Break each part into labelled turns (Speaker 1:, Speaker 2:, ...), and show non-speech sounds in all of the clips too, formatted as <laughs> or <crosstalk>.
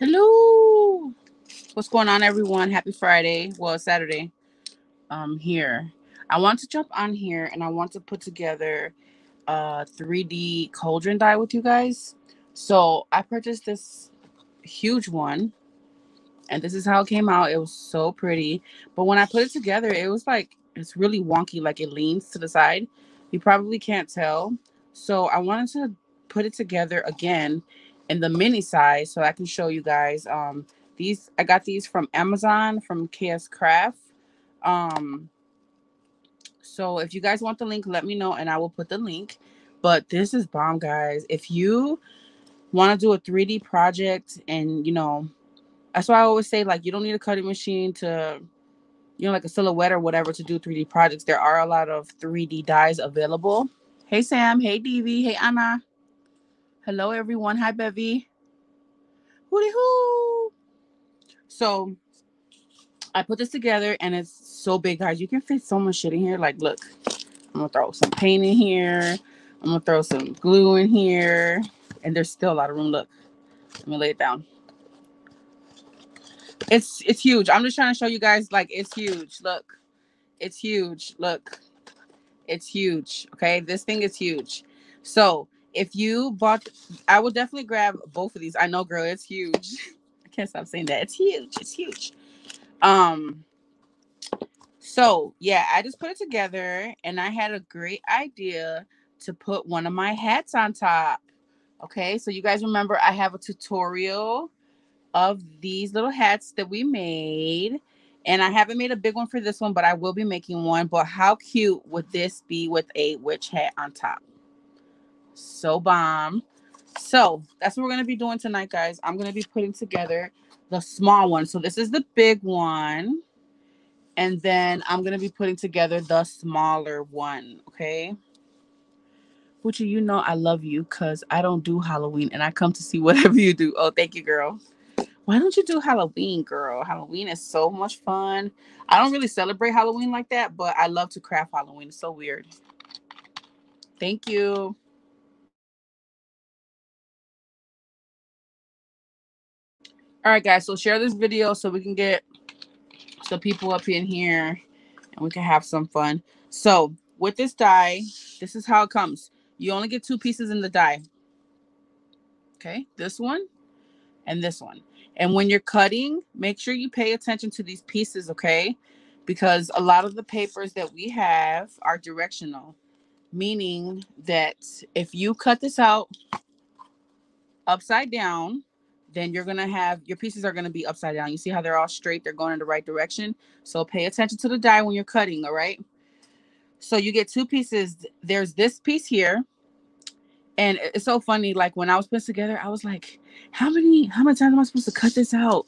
Speaker 1: Hello. What's going on, everyone? Happy Friday. Well, Saturday. Um, here. I want to jump on here and I want to put together a 3D cauldron die with you guys. So I purchased this huge one, and this is how it came out. It was so pretty. But when I put it together, it was like it's really wonky, like it leans to the side. You probably can't tell. So I wanted to put it together again in the mini size so I can show you guys. Um, these I got these from Amazon from KS Craft. Um, so if you guys want the link, let me know and I will put the link. But this is bomb, guys. If you want to do a 3D project and you know, that's why I always say like you don't need a cutting machine to you know, like a silhouette or whatever to do 3D projects. There are a lot of 3D dies available. Hey Sam, hey Devi, hey Anna. Hello everyone. Hi Bevy. Hooty hoo. So I put this together and it's so big, guys. You can fit so much shit in here. Like, look, I'm gonna throw some paint in here. I'm gonna throw some glue in here, and there's still a lot of room. Look, let me lay it down. It's it's huge. I'm just trying to show you guys, like, it's huge. Look, it's huge. Look, it's huge. Okay, this thing is huge. So if you bought, I would definitely grab both of these. I know, girl, it's huge. <laughs> I can't stop saying that. It's huge. It's huge. Um, so yeah, I just put it together and I had a great idea to put one of my hats on top. Okay, so you guys remember I have a tutorial of these little hats that we made. And I haven't made a big one for this one, but I will be making one. But how cute would this be with a witch hat on top? So bomb. So that's what we're going to be doing tonight, guys. I'm going to be putting together the small one. So this is the big one. And then I'm going to be putting together the smaller one. Okay. Which you know I love you because I don't do Halloween and I come to see <laughs> whatever you do. Oh, thank you, girl. Why don't you do Halloween, girl? Halloween is so much fun. I don't really celebrate Halloween like that, but I love to craft Halloween. It's so weird. Thank you. All right, guys. So share this video so we can get some people up in here and we can have some fun. So with this die, this is how it comes. You only get two pieces in the die. Okay, this one and this one. And when you're cutting, make sure you pay attention to these pieces, okay? Because a lot of the papers that we have are directional, meaning that if you cut this out upside down, then you're gonna have your pieces are gonna be upside down. You see how they're all straight, they're going in the right direction. So pay attention to the die when you're cutting, all right? So you get two pieces. There's this piece here. And it's so funny, like when I was put together, I was like, how many, how many times am I supposed to cut this out?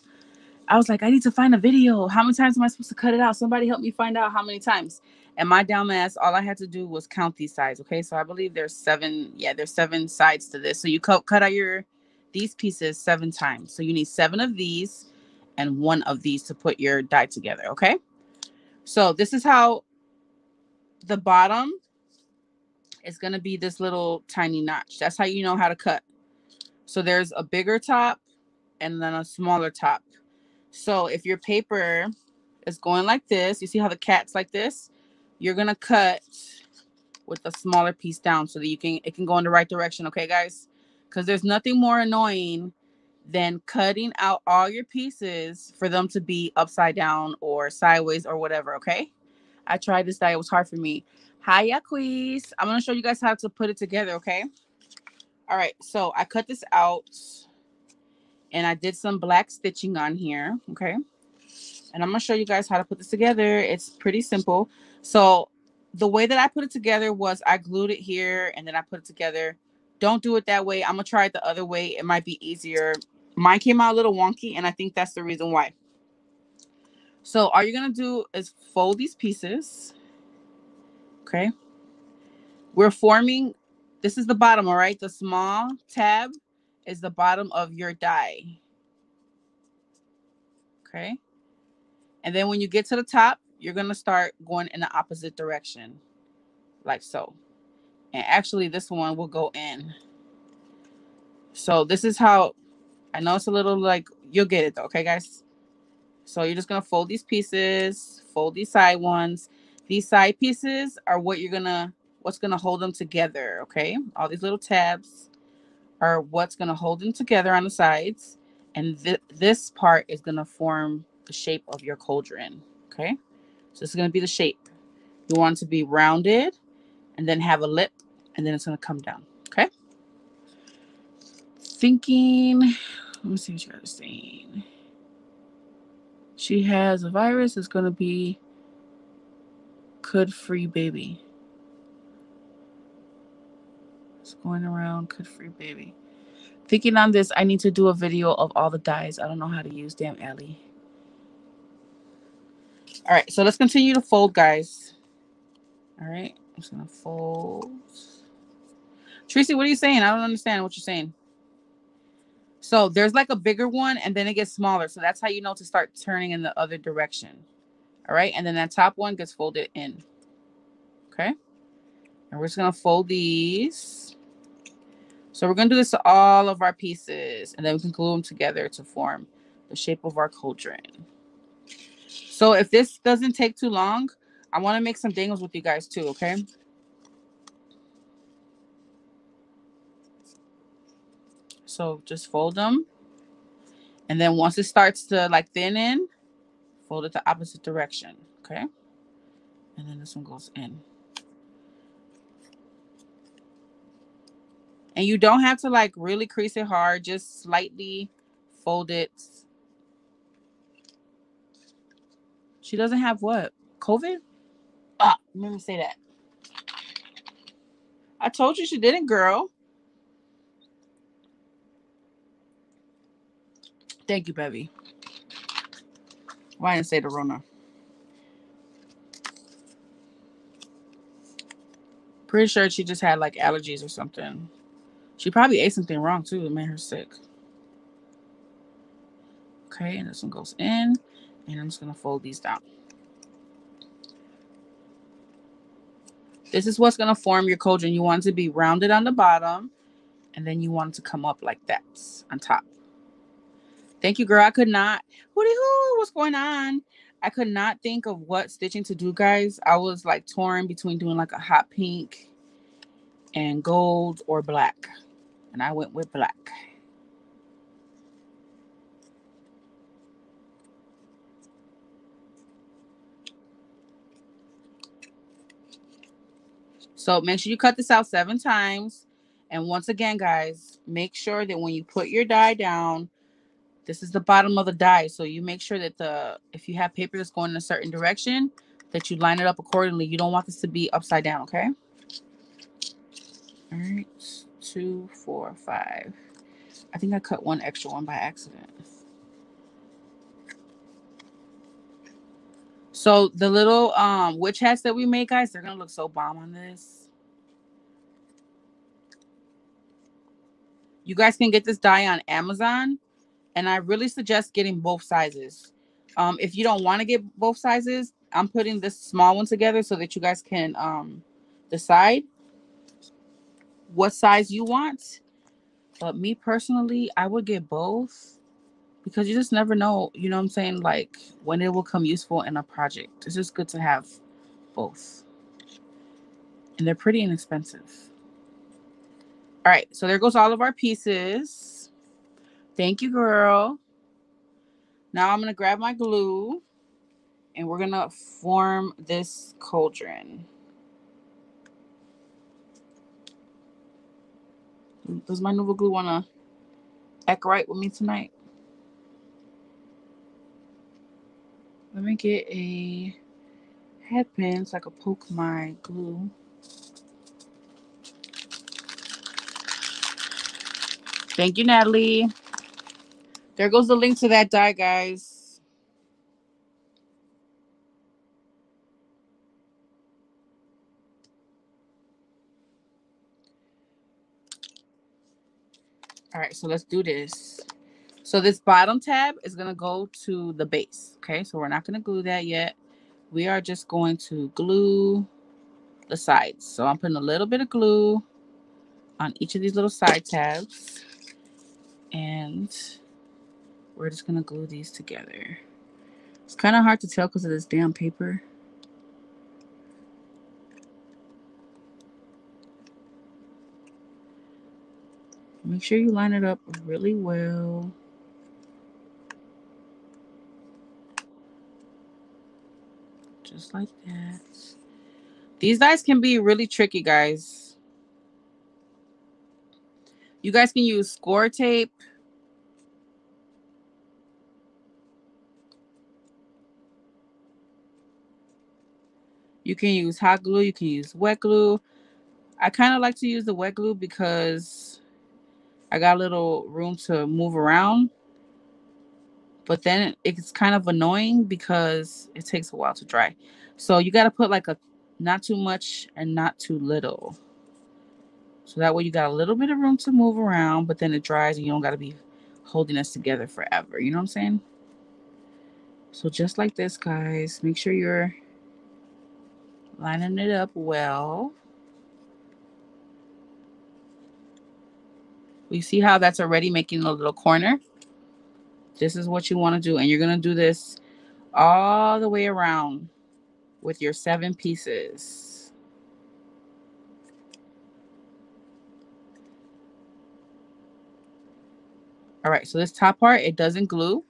Speaker 1: I was like, I need to find a video. How many times am I supposed to cut it out? Somebody help me find out how many times. And my dumb ass, all I had to do was count these sides. Okay. So I believe there's seven, yeah, there's seven sides to this. So you cut cut out your these pieces seven times. So you need seven of these and one of these to put your die together. Okay. So this is how the bottom is going to be this little tiny notch. That's how you know how to cut. So there's a bigger top and then a smaller top. So if your paper is going like this, you see how the cat's like this? You're going to cut with a smaller piece down so that you can it can go in the right direction, okay guys? Because there's nothing more annoying than cutting out all your pieces for them to be upside down or sideways or whatever. Okay. I tried this die. It was hard for me. Hi, Yaquiz. I'm going to show you guys how to put it together. Okay. All right. So I cut this out and I did some black stitching on here. Okay. And I'm going to show you guys how to put this together. It's pretty simple. So the way that I put it together was I glued it here and then I put it together don't do it that way. I'm gonna try it the other way. It might be easier. Mine came out a little wonky, and I think that's the reason why. So all you're gonna do is fold these pieces. Okay. We're forming, this is the bottom, all right? The small tab is the bottom of your die. Okay. And then when you get to the top, you're gonna start going in the opposite direction, like so. And actually this one will go in. So this is how, I know it's a little like you'll get it though, okay, guys? So you're just gonna fold these pieces, fold these side ones. These side pieces are what you're gonna, what's gonna hold them together, okay? All these little tabs are what's gonna hold them together on the sides. And th this part is gonna form the shape of your cauldron, okay? So this is gonna be the shape. You want it to be rounded and then have a lip and then it's gonna come down, okay? Thinking, let me see what you guys are saying she has a virus, it's going to be could free baby. It's going around could free baby. Thinking on this, I need to do a video of all the dies. I don't know how to use damn Ellie. All right, so let's continue to fold, guys. All right, I'm just gonna fold. Tracy, what are you saying? I don't understand what you're saying. So there's like a bigger one and then it gets smaller. So that's how you know to start turning in the other direction. All right. And then that top one gets folded in. Okay. And we're just going to fold these. So we're going to do this to all of our pieces and then we can glue them together to form the shape of our cauldron. So if this doesn't take too long, I want to make some dangles with you guys too. Okay. So just fold them. And then once it starts to like thin in, fold it the opposite direction. Okay. And then this one goes in. And you don't have to like really crease it hard, just slightly fold it. She doesn't have what? COVID? Ah, let me say that. I told you she didn't, girl. Thank you, Bevy. Why didn't say the Rona? Pretty sure she just had like allergies or something. She probably ate something wrong too. It made her sick. Okay, and this one goes in. And I'm just going to fold these down. This is what's going to form your cauldron. You want it to be rounded on the bottom. And then you want it to come up like that on top. Thank you, girl. I could not. Hooty hoo, what's going on? I could not think of what stitching to do, guys. I was like torn between doing like a hot pink and gold or black. And I went with black. So make sure you cut this out seven times. And once again, guys, make sure that when you put your die down, this is the bottom of the die. So you make sure that the if you have paper that's going in a certain direction, that you line it up accordingly. You don't want this to be upside down, okay? All right, two, four, five. I think I cut one extra one by accident. So the little um witch hats that we made, guys, they're gonna look so bomb on this. You guys can get this die on Amazon and I really suggest getting both sizes. Um, if you don't want to get both sizes, I'm putting this small one together so that you guys can um, decide what size you want. But me personally, I would get both because you just never know, you know what I'm saying, like when it will come useful in a project. It's just good to have both. And they're pretty inexpensive. All right, so there goes all of our pieces. Thank you, girl. Now I'm going to grab my glue and we're going to form this cauldron. Does my Nuvo glue want to act right with me tonight? Let me get a headpin so I can poke my glue. Thank you, Natalie. There goes the link to that die, guys. All right, so let's do this. So this bottom tab is going to go to the base. Okay, so we're not going to glue that yet. We are just going to glue the sides. So I'm putting a little bit of glue on each of these little side tabs. And we're just gonna glue these together. It's kind of hard to tell because of this damn paper. Make sure you line it up really well. Just like that. These dies can be really tricky, guys. You guys can use score tape. You can use hot glue. You can use wet glue. I kind of like to use the wet glue because I got a little room to move around. But then it's kind of annoying because it takes a while to dry. So you got to put like a not too much and not too little. So that way you got a little bit of room to move around, but then it dries and you don't got to be holding this together forever. You know what I'm saying? So just like this, guys, make sure you're lining it up well. We see how that's already making a little corner. This is what you want to do. And you're going to do this all the way around with your seven pieces. All right, so this top part, it doesn't glue.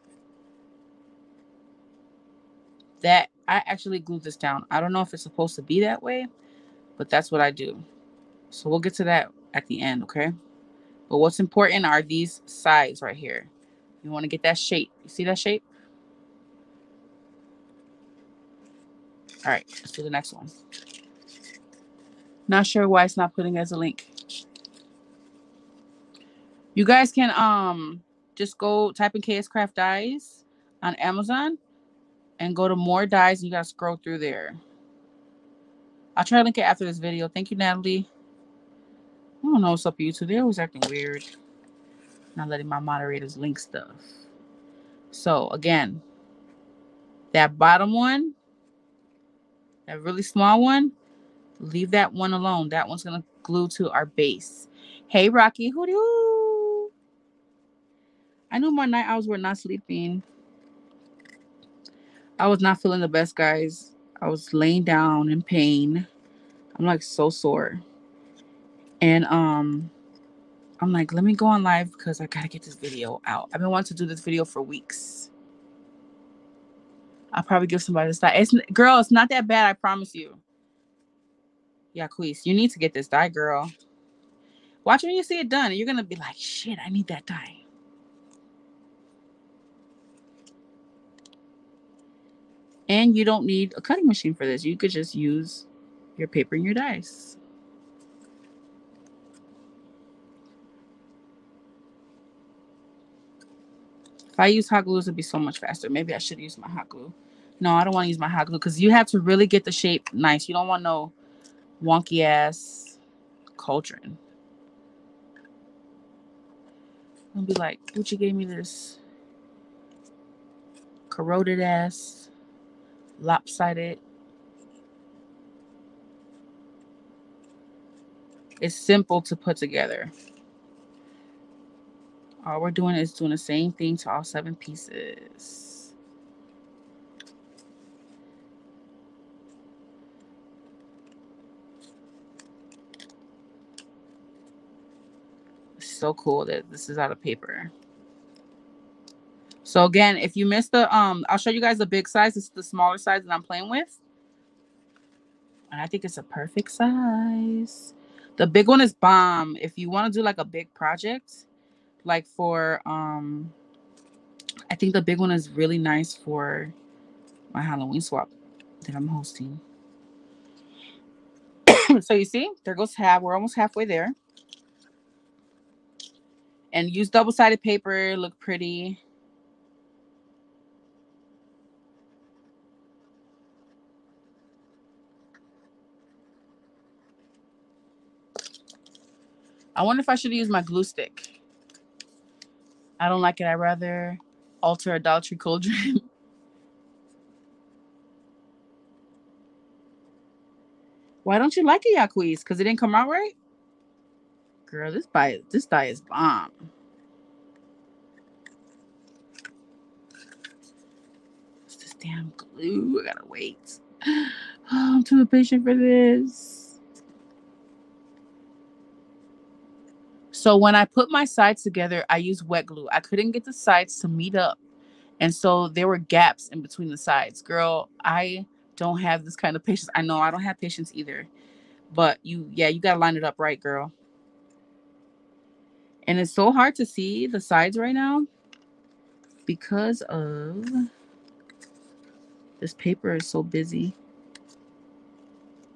Speaker 1: That, I actually glued this down. I don't know if it's supposed to be that way, but that's what I do. So we'll get to that at the end, okay? But what's important are these sides right here. You want to get that shape. You see that shape? All right, let's do the next one. Not sure why it's not putting as a link. You guys can um just go type in KS Craft Dies on Amazon and go to more dies and you gotta scroll through there. I'll try to link it after this video. Thank you, Natalie. I don't know what's up YouTube. They're always acting weird. Not letting my moderators link stuff. So again, that bottom one, that really small one, leave that one alone. That one's gonna glue to our base. Hey Rocky, who do? I know my night owls were not sleeping. I was not feeling the best, guys. I was laying down in pain. I'm like so sore. And um I'm like, let me go on live because I gotta get this video out. I've been wanting to do this video for weeks. I'll probably give somebody this die. It's girl, it's not that bad, I promise you. Yeah, Queese, you need to get this die, girl. Watch when you see it done, and you're gonna be like, shit, I need that die. And you don't need a cutting machine for this. You could just use your paper and your dice. If I use hot glue, it would be so much faster. Maybe I should use my hot glue. No, I don't want to use my hot glue because you have to really get the shape nice. You don't want no wonky ass cauldron. I'll be like, Gucci gave me this corroded ass, lopsided. It's simple to put together. All we're doing is doing the same thing to all seven pieces. so cool that this is out of paper. So again, if you missed the, um, I'll show you guys the big size. This is the smaller size that I'm playing with. And I think it's a perfect size. The big one is bomb. If you want to do like a big project, like for um I think the big one is really nice for my Halloween swap that I'm hosting. <coughs> so you see, there goes half. We're almost halfway there. And use double-sided paper, look pretty. I wonder if I should use my glue stick. I don't like it. I rather alter adultery cauldron. <laughs> Why don't you like it, Yaquiz? Because it didn't come out right? Girl, this die this die is bomb. This damn glue. I gotta wait. <gasps> Oh, I'm too impatient for this. So when I put my sides together, I use wet glue. I couldn't get the sides to meet up. And so there were gaps in between the sides. Girl, I don't have this kind of <laughs> patience. I know I don't have patience either. But you, yeah, you got to line it up right, girl. And it's so hard to see the sides right now because of this paper is so busy.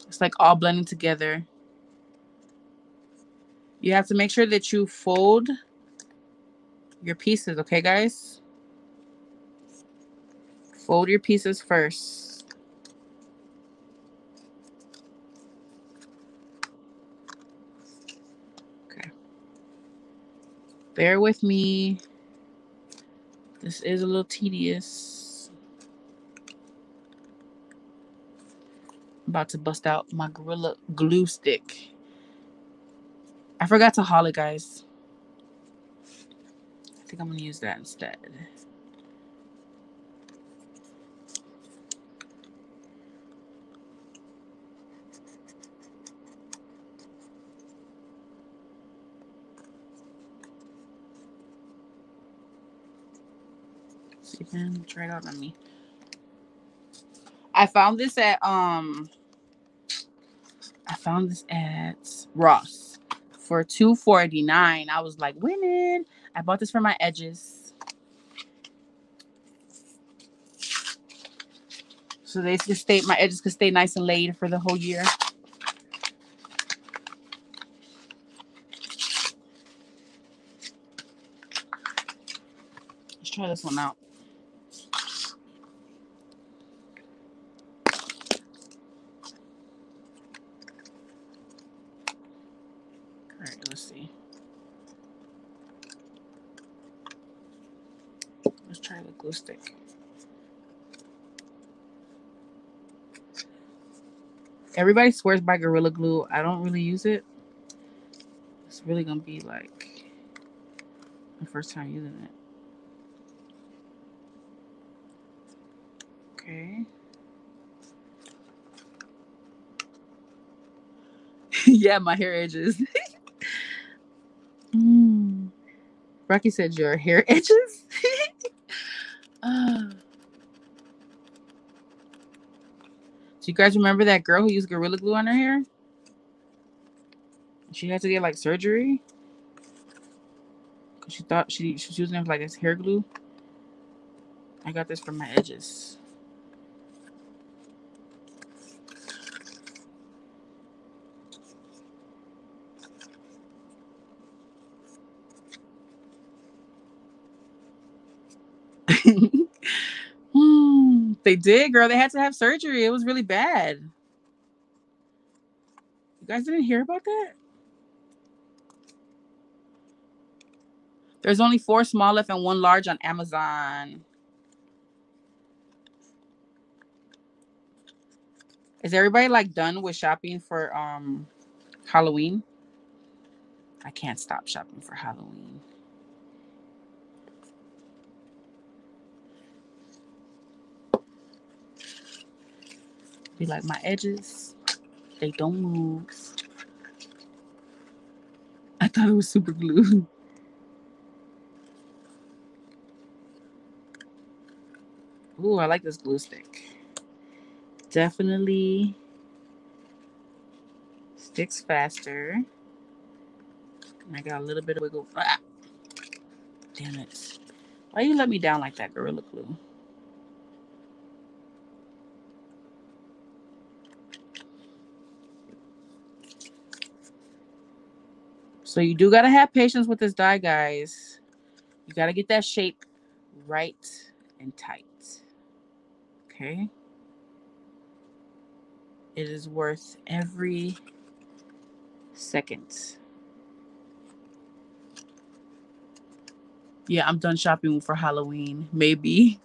Speaker 1: It's like all blending together. You have to make sure that you fold your pieces, okay, guys? Fold your pieces first. Okay. Bear with me. This is a little tedious. I'm about to bust out my Gorilla Glue stick. I forgot to it, guys. I think I'm going to use that instead. See if you try it out on me. I found this at um I found this at Ross for 249. I was like winning. I bought this for my edges. So they just stay my edges could stay nice and laid for the whole year. Let's try this one out. glue stick. Everybody swears by Gorilla Glue. I don't really use it. It's really going to be like my first time using it. Okay. <laughs> yeah, my hair edges. <laughs> mm. Rocky said your hair edges. <laughs> Do you guys remember that girl who used Gorilla Glue on her hair? She had to get like surgery. Cause she thought she, she was using it like as hair glue. I got this from my edges. They did, girl. They had to have surgery. It was really bad. You guys didn't hear about that? There's only four small left and one large on Amazon. Is everybody like done with shopping for um Halloween? I can't stop shopping for Halloween. Be like my edges, they don't move. I thought it was super glue. <laughs> Ooh, I like this glue stick. Definitely sticks faster. I got a little bit of wiggle. Ah, damn it. Why you let me down like that, Gorilla Glue? So you do got to have patience with this die, guys. You got to get that shape right and tight. Okay? It is worth every second. Yeah, I'm done shopping for Halloween. Maybe.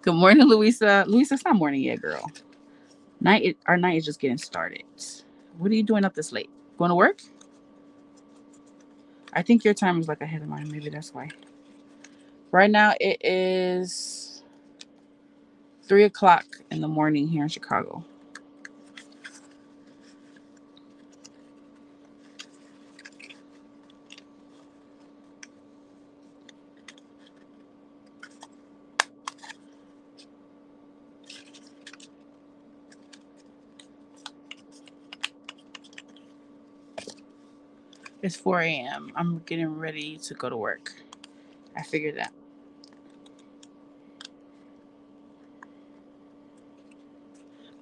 Speaker 1: Good morning, Louisa. Louisa, it's not morning yet, girl. Night, our night is just getting started. What are you doing up this late? Going to work? I think your time is like ahead of mine. Maybe that's why. Right now it is three o'clock in the morning here in Chicago. It's 4 a.m. I'm getting ready to go to work. I figured that.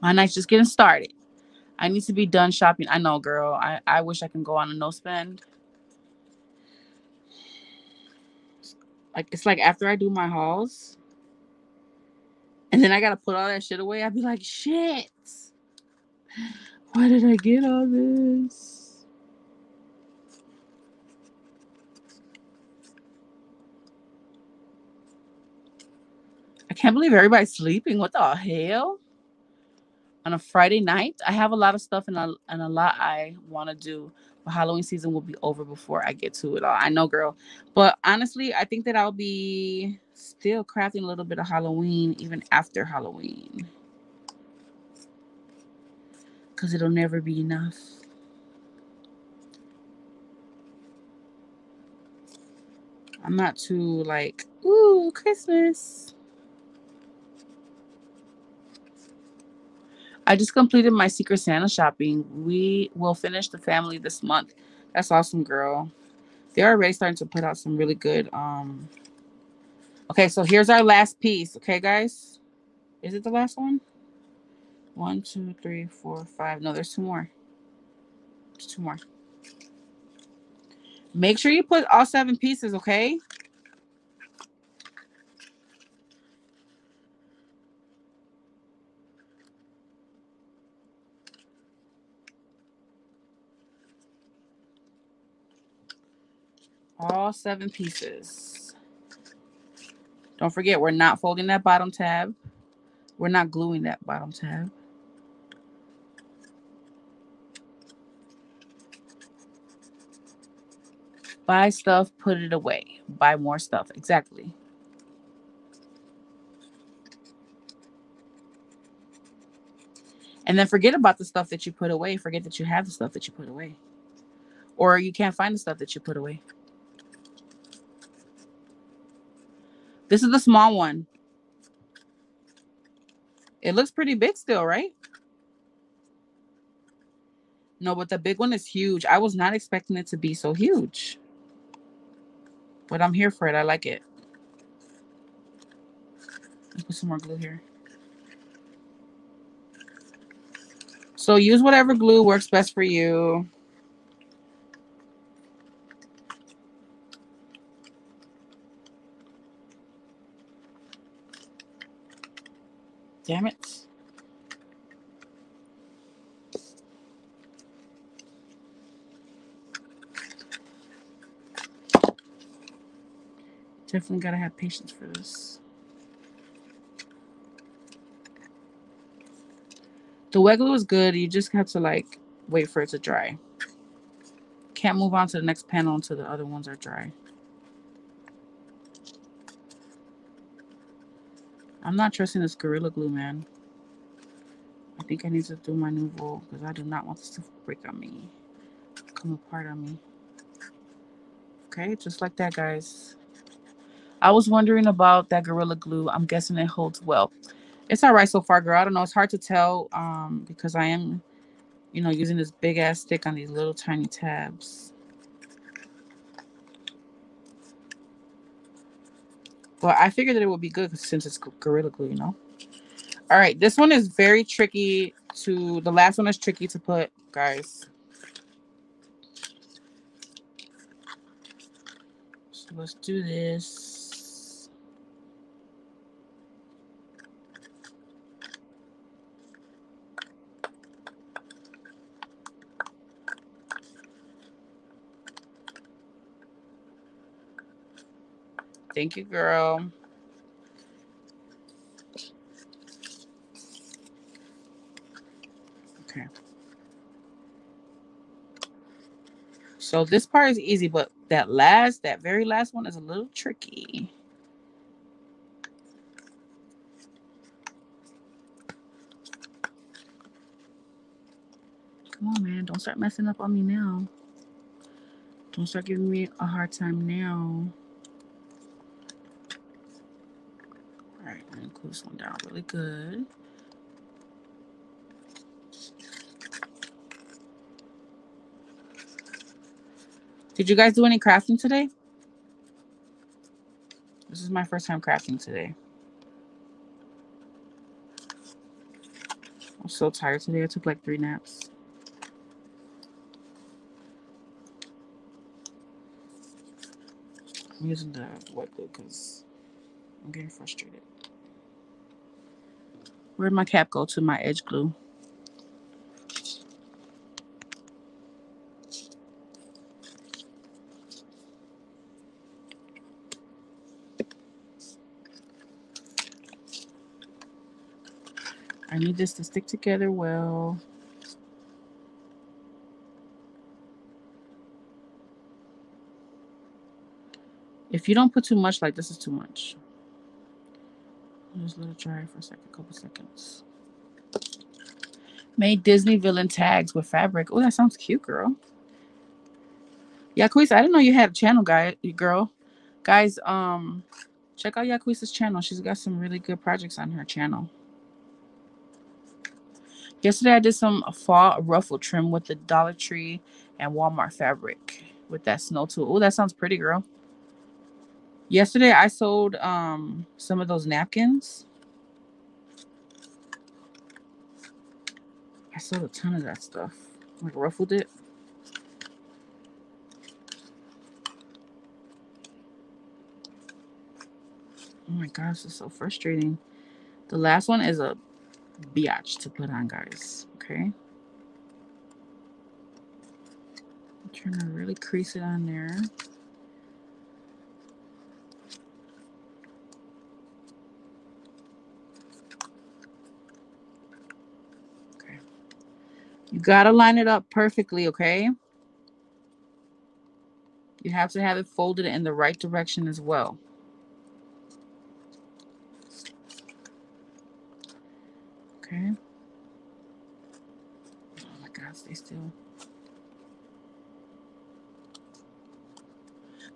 Speaker 1: My night's just getting started. I need to be done shopping. I know, girl. I, I wish I can go on a no spend. Like it's like after I do my hauls, and then I gotta put all that shit away. I'd be like, shit. Why did I get all this? I can't believe everybody's sleeping. What the hell? On a Friday night, I have a lot of stuff and a, and a lot I want to do. But Halloween season will be over before I get to it all. I know, girl. But honestly, I think that I'll be still crafting a little bit of Halloween even after Halloween. Because it'll never be enough. I'm not too like, ooh, Christmas. I just completed my Secret Santa shopping. We will finish the family this month. That's awesome, girl. They're already starting to put out some really good. Um. Okay, so here's our last piece. Okay, guys, is it the last one? One, two, three, four, five. No, there's two more. There's two more. Make sure you put all seven pieces, okay? All seven pieces. Don't forget, we're not folding that bottom tab. We're not gluing that bottom tab. Buy stuff, put it away. Buy more stuff. Exactly. And then forget about the stuff that you put away. Forget that you have the stuff that you put away. Or you can't find the stuff that you put away. This is the small one. It looks pretty big still, right? No, but the big one is huge. I was not expecting it to be so huge. But I'm here for it. I like it. Let's put some more glue here. So use whatever glue works best for you. Damn it. Definitely gotta have patience for this. The glue is good. You just have to like wait for it to dry. Can't move on to the next panel until the other ones are dry. I'm not trusting this Gorilla Glue, man. I think I need to do my Nuvo because I do not want this to break on me. Come apart on me. Okay, just like that, guys. I was wondering about that Gorilla Glue. I'm guessing it holds well. It's all right so far, girl. I don't know. It's hard to tell um, because I am, you know, using this big ass stick on these little tiny tabs. Well, I figured that it would be good since it's Gorilla Glue, you know? All right, this one is very tricky to, the last one is tricky to put, guys. So let's do this. Thank you, girl. Okay. So this part is easy, but that last, that very last one is a little tricky. Come on, man. Don't start messing up on me now. Don't start giving me a hard time now. Cool this one down really good. Did you guys do any crafting today? This is my first time crafting today. I'm so tired today. I took like three naps. I'm using the wet glue because I'm getting frustrated. Where'd my cap go to my edge glue? I need this to stick together well. If you don't put too much, like this is too much. Just let it dry for a second, couple seconds. Made Disney villain tags with fabric. Oh, that sounds cute, girl. Yaquisa, I didn't know you had a channel, guy, girl. Guys, um, check out Yaquisa's channel. She's got some really good projects on her channel. Yesterday, I did some fall ruffle trim with the Dollar Tree and Walmart fabric with that snow tool. Oh, that sounds pretty, girl. Yesterday, I sold um, some of those napkins. I sold a ton of that stuff. Like ruffled it. Oh my gosh, it's so frustrating. The last one is a biatch to put on, guys. Okay. I'm trying to really crease it on there. You got to line it up perfectly, okay? You have to have it folded in the right direction as well. Okay. Oh my God, stay still.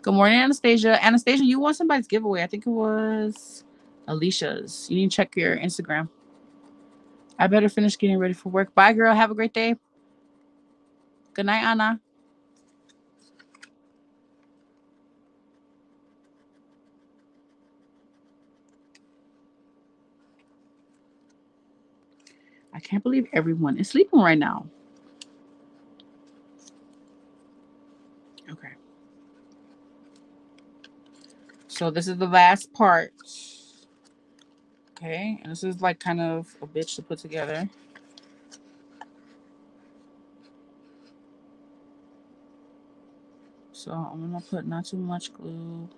Speaker 1: Good morning, Anastasia. Anastasia, you won somebody's giveaway. I think it was Alicia's. You need to check your Instagram. I better finish getting ready for work. Bye, girl. Have a great day. Good night, Anna. I can't believe everyone is sleeping right now. Okay. So this is the last part. Okay, and this is like kind of a bitch to put together. So I'm gonna put not too much glue.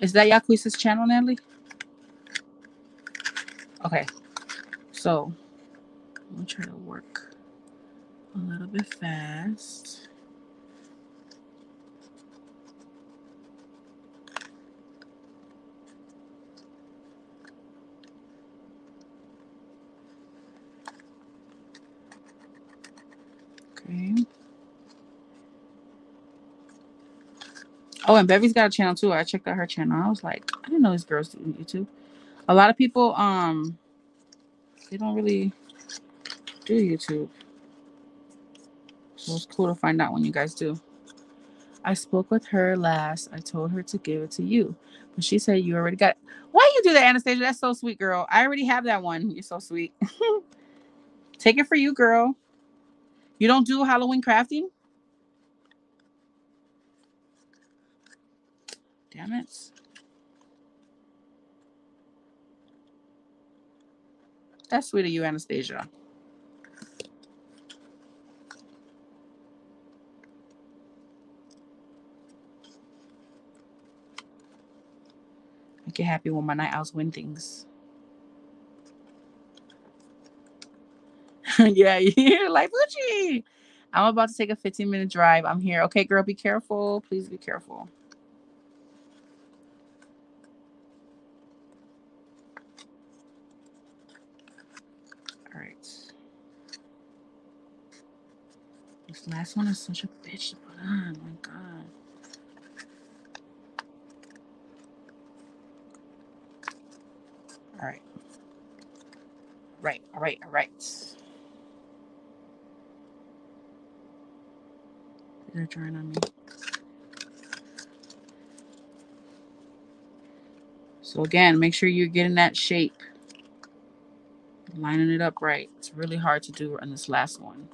Speaker 1: Is that Yaquisa's channel, Natalie? Okay. So I'm gonna try to work a little bit fast. Okay. Oh, and Bevy's got a channel too. I checked out her channel. I was like, I didn't know these girls doing YouTube. A lot of people, um, they don't really do YouTube. So it's cool to find out when you guys do. I spoke with her last. I told her to give it to you, but she said you already got it. Why you do that, Anastasia? That's so sweet, girl. I already have that one. You're so sweet. <laughs> Take it for you, girl. You don't do Halloween crafting? Damn it. That's sweet of you, Anastasia. I get happy when my night owls win things. <laughs> yeah, <laughs> you're like Gucci. I'm about to take a 15 minute drive. I'm here. Okay, girl, be careful. Please be careful. All right. This last one is such a bitch to put on. My God. All right. Right. All right. All right. They're drying on me. So again, make sure you're getting that shape. Lining it up right. It's really hard to do on this last one.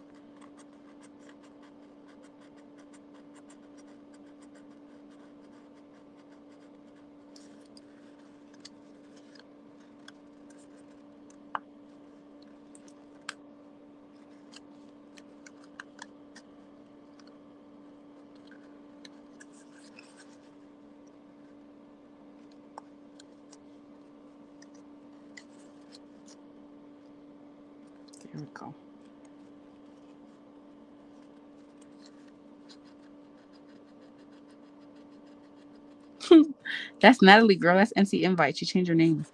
Speaker 1: <laughs> That's Natalie, girl. That's MC Invite. She changed her name.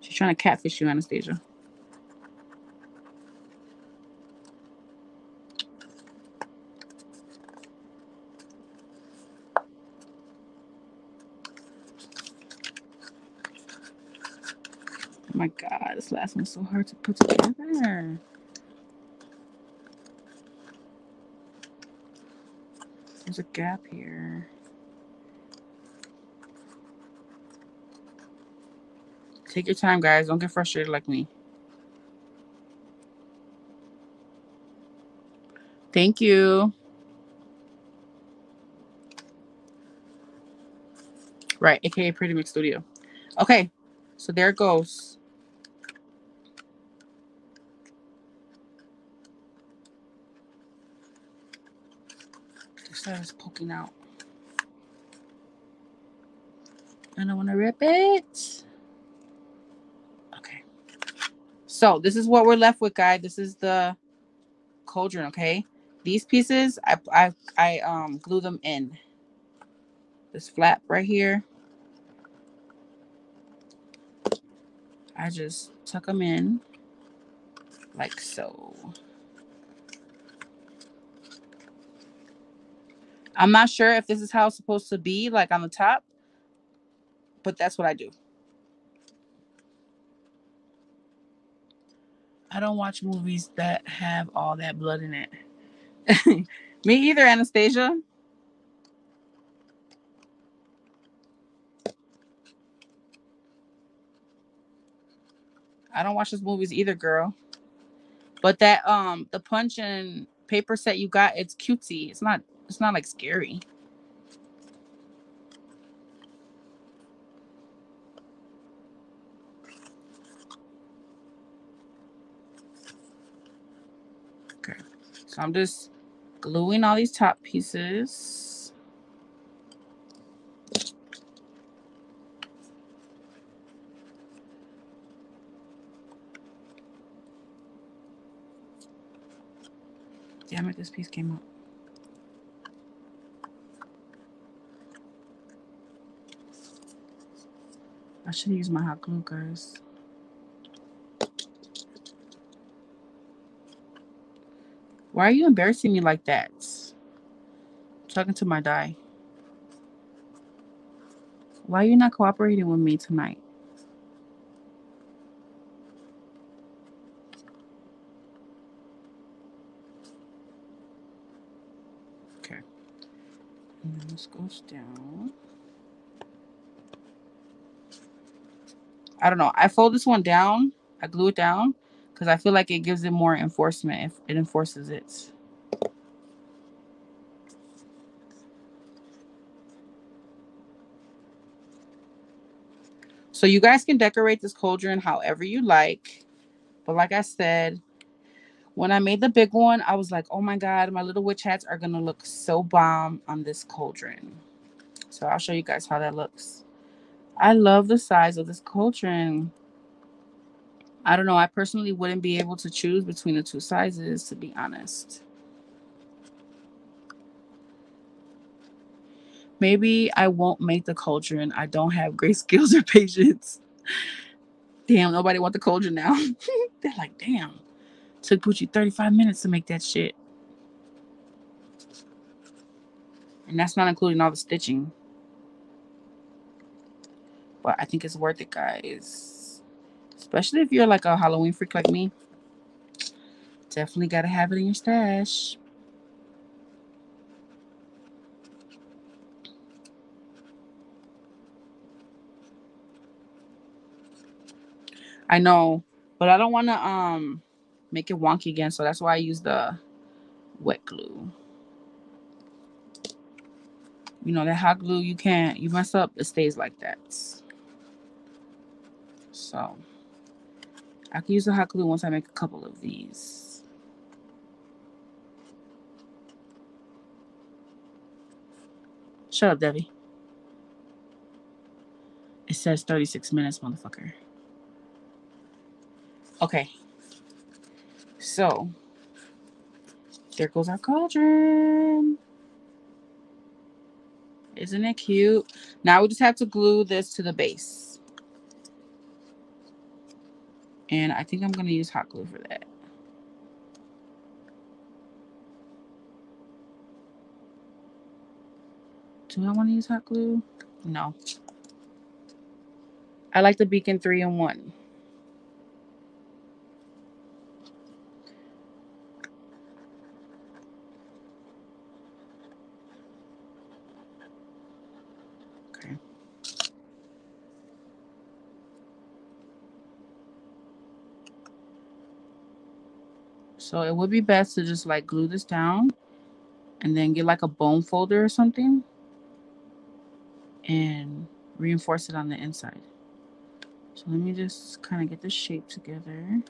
Speaker 1: She's trying to catfish you, Anastasia. Oh my last one's so hard to put together. There's a gap here. Take your time, guys. Don't get frustrated like me. Thank you. Right, aka Pretty Mix Studio. Okay, so there it goes. Side poking out. I don't want to rip it. Okay. So this is what we're left with, guys. This is the cauldron, okay? These pieces, I I I um glue them in. This flap right here. I just tuck them in like so. I'm not sure if this is how it's supposed to be, like on the top, but that's what I do. I don't watch movies that have all that blood in it. <laughs> Me either, Anastasia. I don't watch those movies either, girl. But that um the punch and paper set you got, it's cutesy. It's not it's not like scary. Okay. So I'm just gluing all these top pieces. Damn it, this piece came up. Should use my hot glue, guys. Why are you embarrassing me like that? I'm talking to my die. Why are you not cooperating with me tonight? Okay. And then this goes down. I don't know. I fold this one down. I glue it down because I feel like it gives it more enforcement if it enforces it. So you guys can decorate this cauldron however you like. But like I said, when I made the big one, I was like, oh my God, my little witch hats are going to look so bomb on this cauldron. So I'll show you guys how that looks. I love the size of this cauldron. I don't know. I personally wouldn't be able to choose between the two sizes, to be honest. Maybe I won't make the cauldron. I don't have great <laughs> skills or patience. Damn, nobody want the cauldron now. <laughs> They're like, damn. Took Puchy 35 minutes to make that shit. And that's not including all the stitching. But I think it's worth it, guys. Especially if you're like a Halloween freak like me. Definitely got to have it in your stash. I know, but I don't want to um make it wonky again, so that's why I use the wet glue. You know, that hot glue, you can't, you mess up, it stays like that. So, I can use the hot glue once I make a couple of these. Shut up, Debbie. It says 36 minutes, motherfucker. Okay. So, there goes our cauldron. Isn't it cute? Now we just have to glue this to the base. And I think I'm going to use hot glue for that. Do I want to use hot glue? No. I like the Beacon 3 in 1. So it would be best to just like glue this down and then get like a bone folder or something and reinforce it on the inside. So let me just kind of get the shape together.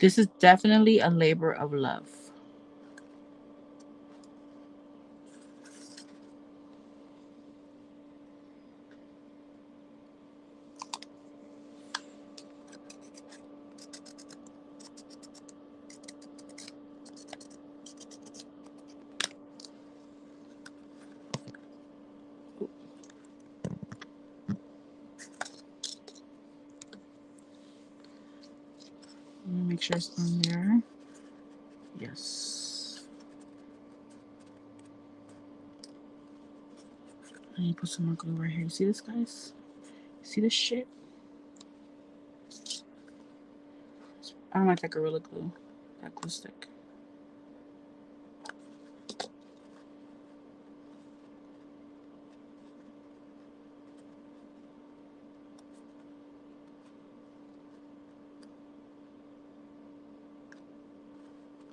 Speaker 1: This is definitely a labor of love. make sure it's on there. Yes. I need to put some more glue right here. You see this, guys? See this shit? I don't like that Gorilla Glue. That glue stick.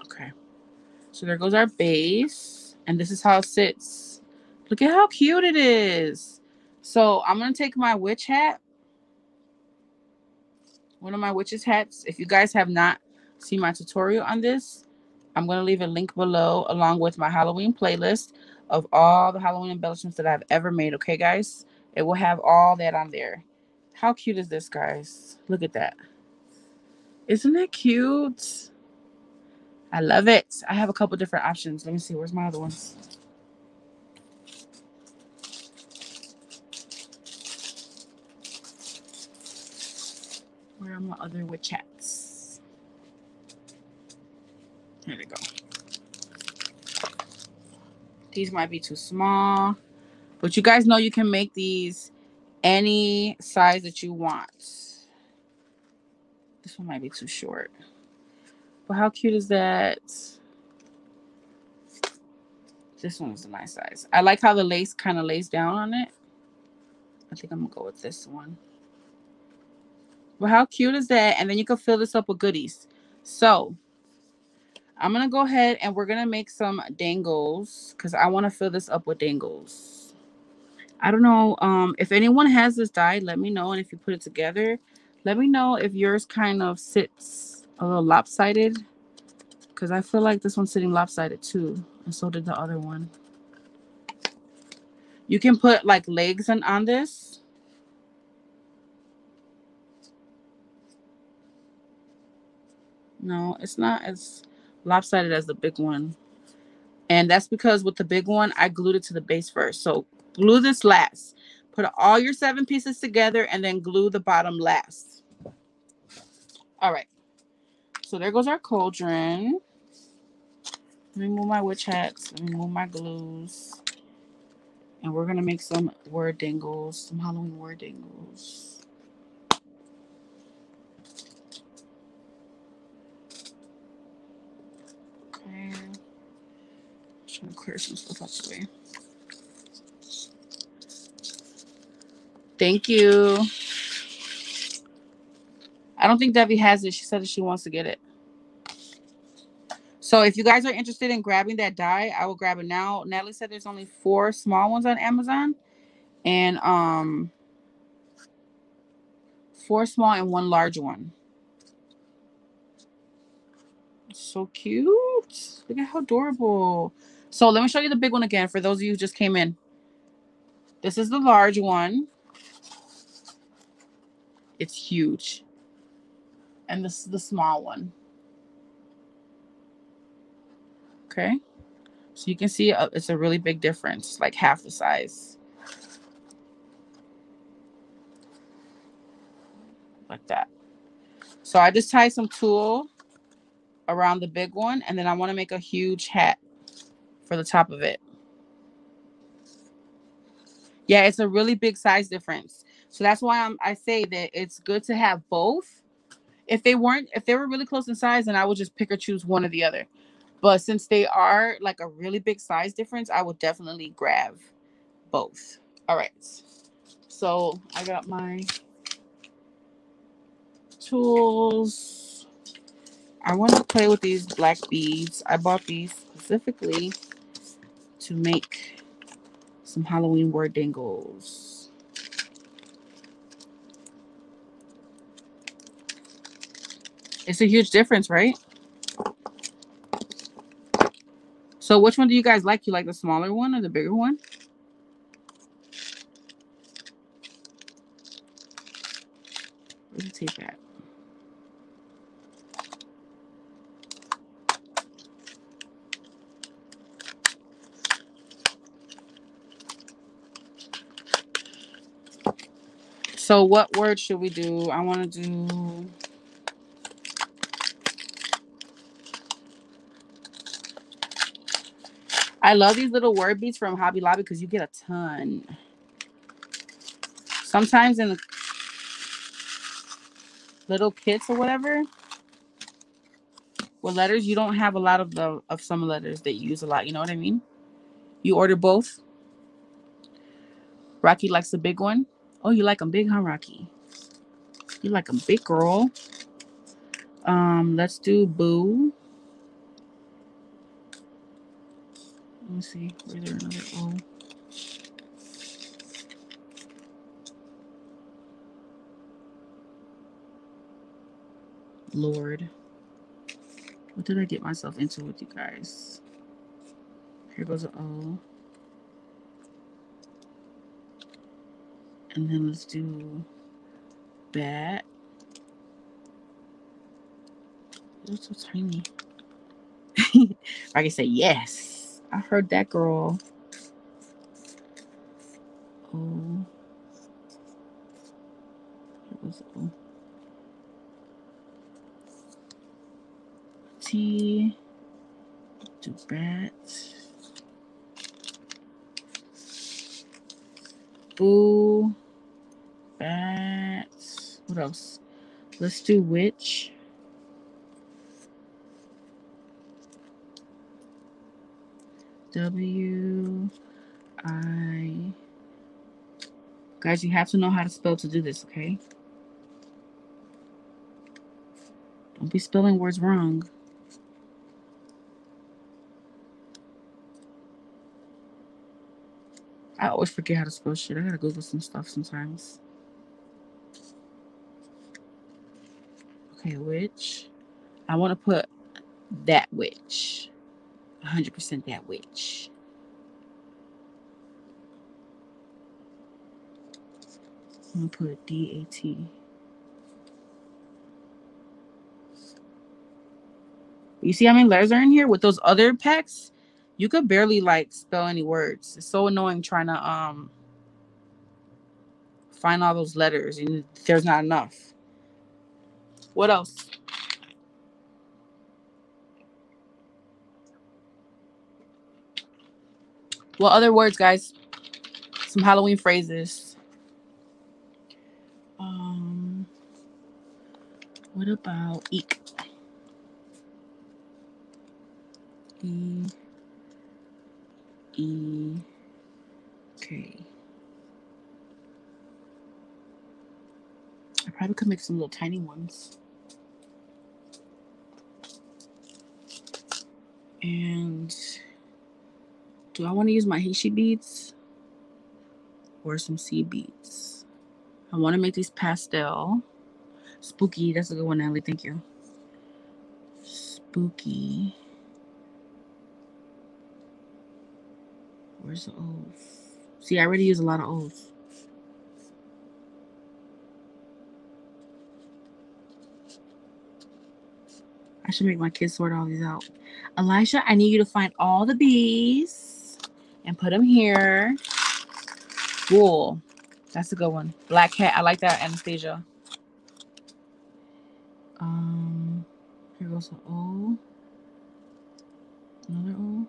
Speaker 1: Okay. So there goes our base. And this is how it sits. Look at how cute it is. So I'm going to take my witch hat. One of my witch's hats. If you guys have not seen my tutorial on this, I'm going to leave a link below along with my Halloween playlist of all the Halloween embellishments that I've ever made. Okay, guys? It will have all that on there. How cute is this, guys? Look at that. Isn't it cute? I love it. I have a couple different options. Let me see. Where's my other ones? Where are my other witch hats? Here they go. These might be too small. But you guys know you can make these any size that you want. This one might be too short. But how cute is that? This one is a nice size. I like how the lace kind of lays down on it. I think I'm to go with this one. But how cute is that? And then you can fill this up with goodies. So I'm going to go ahead and we're going to make some dangles because I want to fill this up with dangles. I don't know um, if anyone has this die, let me know. And if you put it together, let me know if yours kind of sits a little lopsided because I feel like this one's sitting lopsided too. And so did the other one. You can put like legs on, on this. No, it's not as lopsided as the big one. And that's because with the big one, I glued it to the base first. So glue this last. Put all your seven pieces together and then glue the bottom last. All right. So there goes our cauldron. Let me move my witch hats. Let me move my glues. And we're going to make some word dingles, some Halloween word dingles. Okay. Just gonna clear some stuff out the way. Thank you. I don't think Debbie has it. She said that she wants to get it. So if you guys are interested in grabbing that die, I will grab it now. Natalie said there's only four small ones on Amazon. And um four small and one large one. So cute. Look at how adorable. So let me show you the big one again for those of you who just came in. This is the large one. It's huge. And this is the small one. Okay. So you can see uh, it's a really big difference, like half the size. Like that. So I just tied some tulle around the big one, and then I want to make a huge hat for the top of it. Yeah, it's a really big size difference. So that's why I'm, I say that it's good to have both. If they weren't, if they were really close in size, then I would just pick or choose one or the other. But since they are like a really big size difference, I would definitely grab both. All right. So I got my tools. I want to play with these black beads. I bought these specifically to make some Halloween word dingles. It's a huge difference, right? So which one do you guys like? You like the smaller one or the bigger one? Where's the tape at? So what word should we do? I want to do I love these little word beads from Hobby Lobby because you get a ton. Sometimes in the little kits or whatever, with letters, you don't have a lot of the of some letters that you use a lot. You know what I mean? You order both. Rocky likes the big one. Oh, you like them big, huh, Rocky? You like them big, girl. Um, let's do Boo. Let me see. Where's there another O? Lord. What did I get myself into with you guys? Here goes an O. And then let's do bat. It's so tiny. <laughs> I can say yes. I heard that girl. Oh. It was oh. T. Do bat. Boo. Bat. What else? Let's do witch. W I. Guys, you have to know how to spell to do this, okay? Don't be spelling words wrong. I always forget how to spell shit. I gotta Google some stuff sometimes. Okay, witch. I want to put that witch. 100% that witch. I'm gonna put D A T. You see how many letters are in here? With those other packs, you could barely like spell any words. It's so annoying trying to um find all those letters and there's not enough. What else? What other words, guys? Some Halloween phrases. Um, what about eek? E E. I probably could make some little tiny ones. And do I want to use my Heishi beads or some seed beads? I want to make these pastel. Spooky, that's a good one, Natalie. Thank you. Spooky. Where's the O's? See, I already use a lot of O's. I should make my kids sort all these out. Elisha, I need you to find all the bees and put them here. Wool. That's a good one. Black cat. I like that, Anastasia. Um, here goes the O. Another O.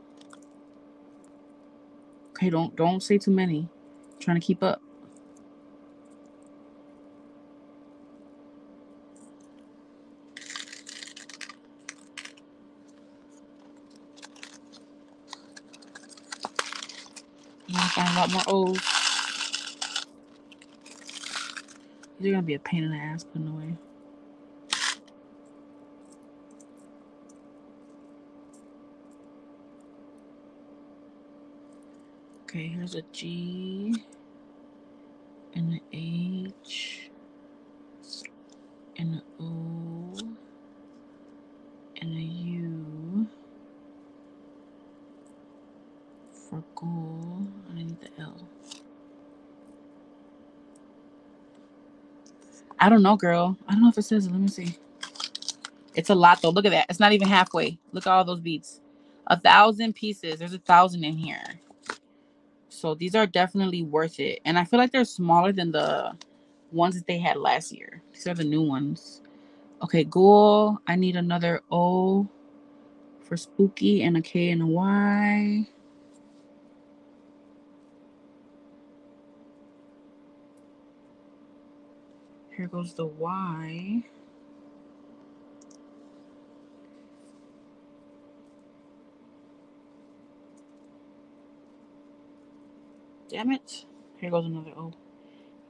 Speaker 1: Okay, don't don't say too many. I'm trying to keep up. Find a lot more O's. These are gonna be a pain in the ass putting away. Okay, here's a G and an H I don't know, girl. I don't know if it says it. Let me see. It's a lot though. Look at that. It's not even halfway. Look at all those beads. A thousand pieces. There's a thousand in here. So these are definitely worth it. And I feel like they're smaller than the ones that they had last year. These are the new ones. Okay, ghoul. I need another O for spooky and a K and a Y. Here goes the Y. Damn it. Here goes another O.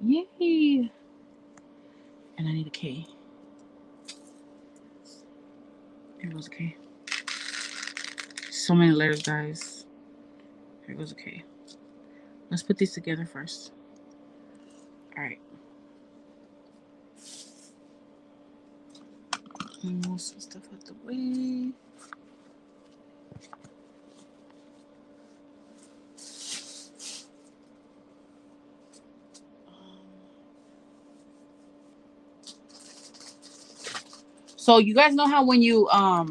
Speaker 1: Yay! And I need a K. Here goes a K. So many letters, guys. Here goes a K. Let's put these together first. All right. Move some stuff out the way. So you guys know how when you um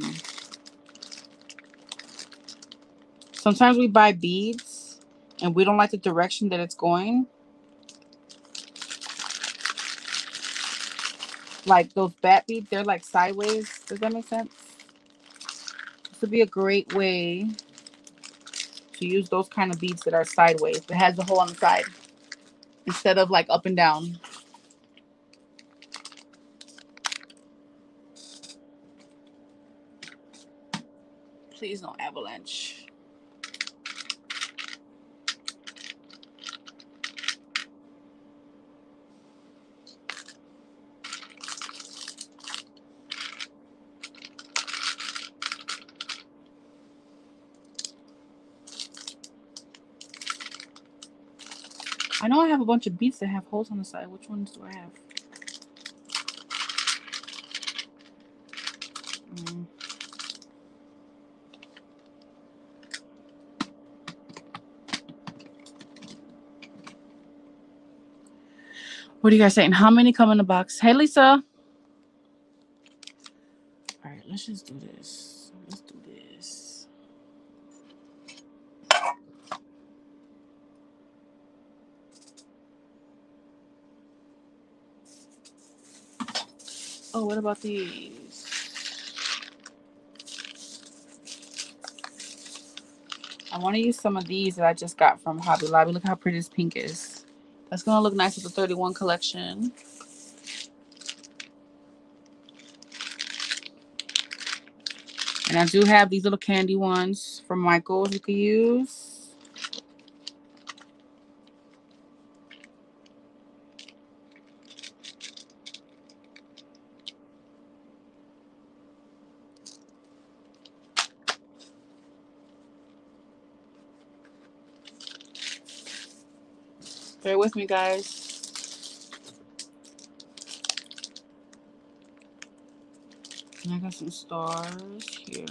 Speaker 1: sometimes we buy beads and we don't like the direction that it's going. Like those bat beads, they're like sideways. Does that make sense? This would be a great way to use those kind of beads that are sideways. It has a hole on the side instead of like up and down. Please no avalanche. A bunch of beads that have holes on the side. Which ones do I have? Mm. What are you guys saying? How many come in the box? Hey, Lisa. All right, let's just do this. Let's do this. Oh, what about these? I want to use some of these that I just got from Hobby Lobby. Look how pretty this pink is. That's going to look nice with the 31 collection. And I do have these little candy ones from Michaels you could use. me, guys. And I got some stars here.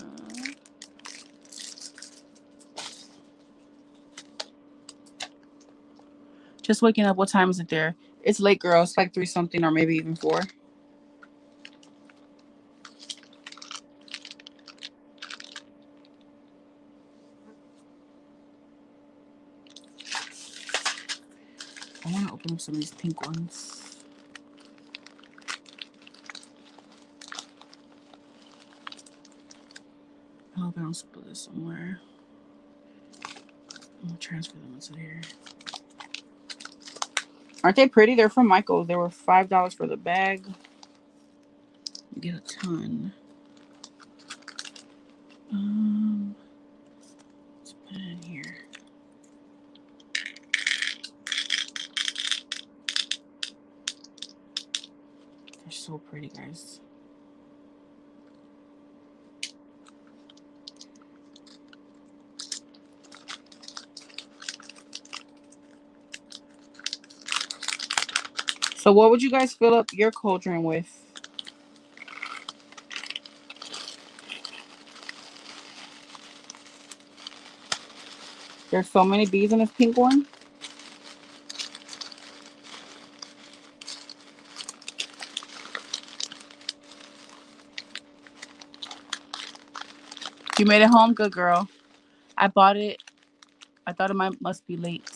Speaker 1: Just waking up. What time is it there? It's late, girl. It's like 3 something or maybe even 4. Some of these pink ones. I hope I don't spill this somewhere. I'm gonna transfer them into here. Aren't they pretty? They're from Michael. They were five dollars for the bag. You get a ton. Um, let's put it in here. They're so pretty, guys. So what would you guys fill up your cauldron with? There's so many bees in this pink one. You made it home, good girl. I bought it. I thought it might must be late.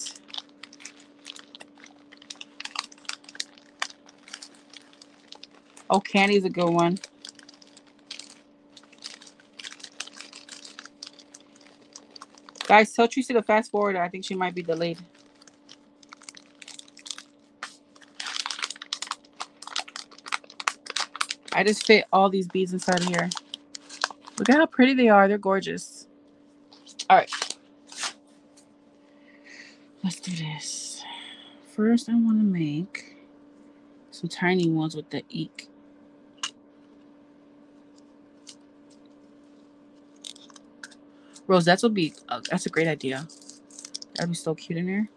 Speaker 1: Oh, candy's a good one. Guys, tell Tracy to fast forward. I think she might be delayed. I just fit all these beads inside of here. Look at how pretty they are. They're gorgeous. All right. Let's do this. First, I want to make some tiny ones with the eek. Rosettes will be, uh, that's a great idea. That'd be so cute in there.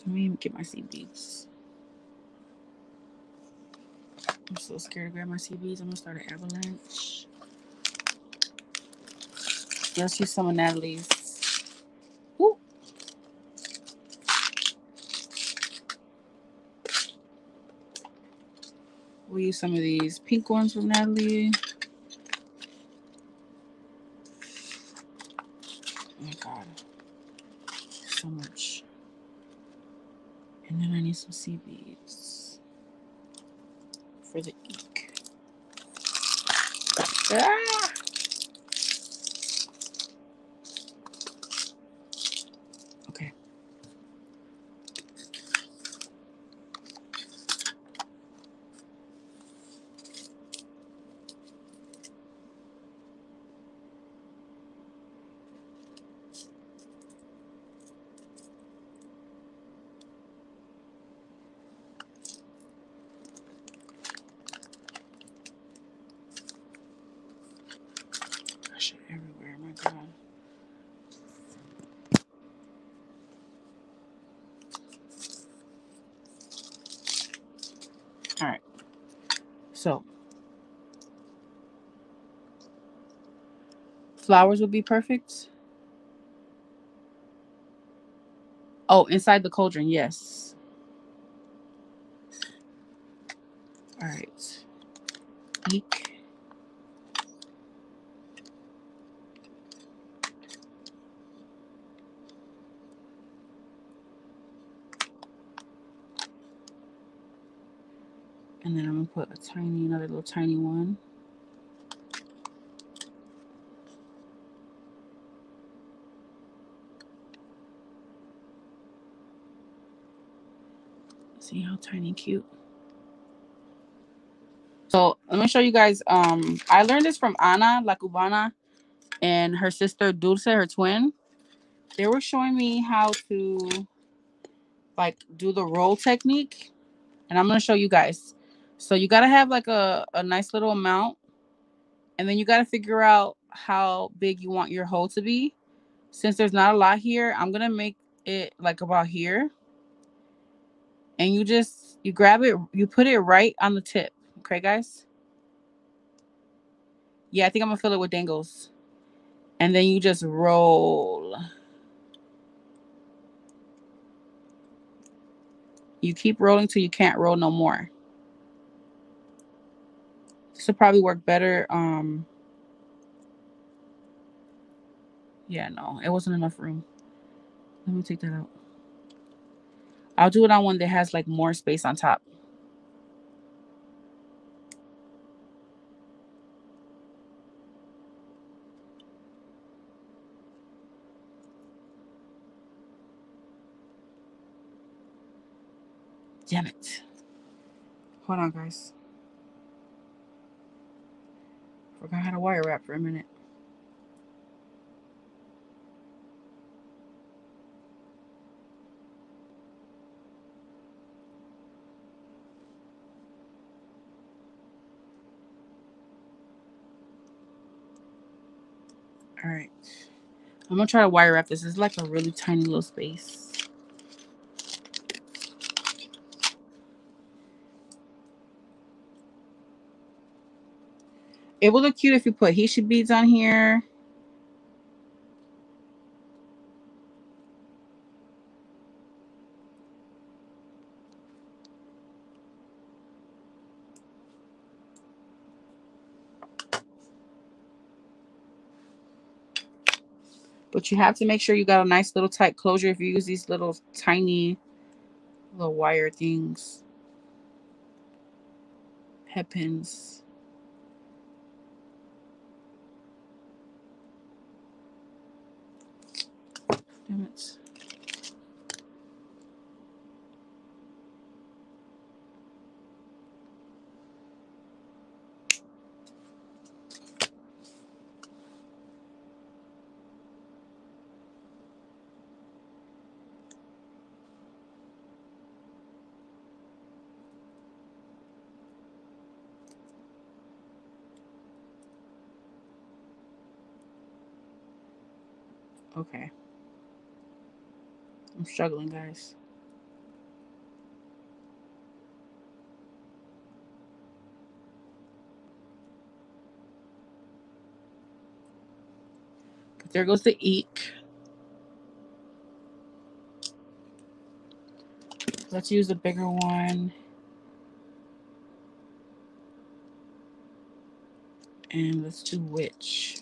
Speaker 1: Let me get my seed beads. I'm so scared to grab my seed beads. I'm gonna start an avalanche. Let's use some of Natalie's. We'll use some of these pink ones from Natalie. Oh my god. So much. And then I need some seed beads for the eek. Ah! Okay. Gosh, shit everywhere. My God. All right. So Flowers would be perfect. Oh, inside the cauldron, yes. All right. Eek. And then I'm gonna put a tiny, another little tiny one. See how tiny cute. So let me show you guys. Um, I learned this from Ana La Cubana and her sister Dulce, her twin. They were showing me how to like do the roll technique, and I'm gonna show you guys. So you gotta have like a, a nice little amount, and then you gotta figure out how big you want your hole to be. Since there's not a lot here, I'm gonna make it like about here and you just you grab it you put it right on the tip okay guys? Yeah i think i'm gonna fill it with dangles. And then you just roll. You keep rolling till you can't roll no more. This will probably work better um yeah no it wasn't enough room. Let me take that out I'll do it on one that has like more space on top. Damn it. Hold on, guys. Forgot how to wire wrap for a minute. Right. I'm to try to wire wrap this. It's like a really tiny little space. It will look cute if you put Heishi beads on here. But you have to make sure you got a nice little tight closure if you use these little tiny little wire things. Head pins. Damn it. Okay. I'm struggling, guys. But there goes the eek. Let's use a bigger one. And let's do witch.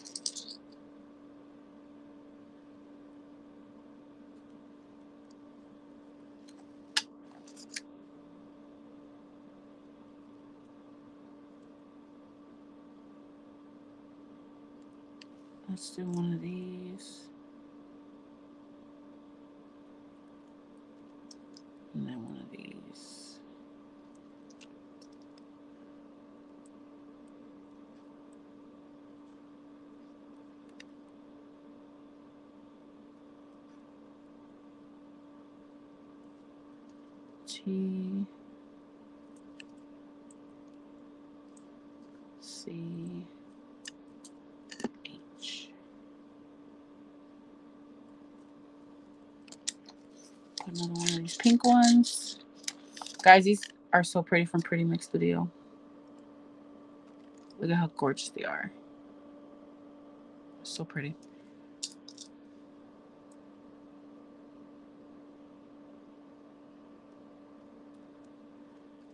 Speaker 1: Let's do one of these. And then one of these. T C H. Put another one of these pink ones. Guys, these are so pretty from Pretty Mix Studio. Look at how gorgeous they are. So pretty.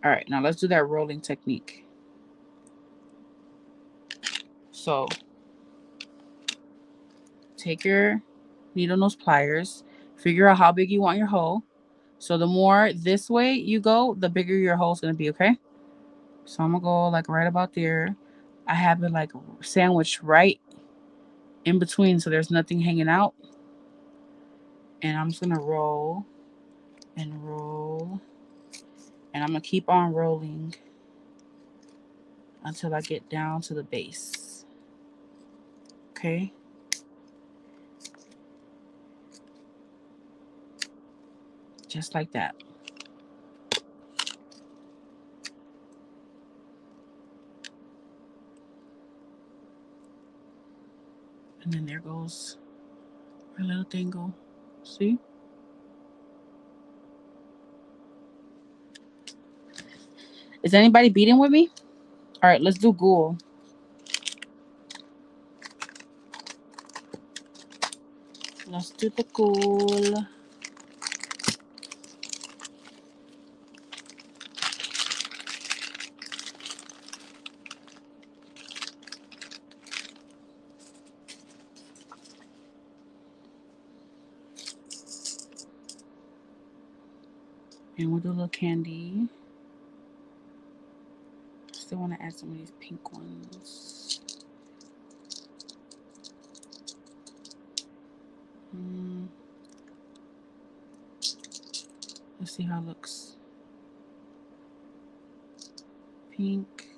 Speaker 1: All right, now let's do that rolling technique. So take your needle nose pliers, figure out how big you want your hole. So the more this way you go, the bigger your hole is going to be, okay? So I'm going to go like right about there. I have it like sandwiched right in between so there's nothing hanging out. And I'm just going to roll and roll and I'm going to keep on rolling until I get down to the base. Okay. Just like that. And then there goes our little dingle. See? Is anybody beating with me? All right, let's do ghoul. Let's do the ghoul. Do a little candy still want to add some of these pink ones. Mm. Let's see how it looks. Pink.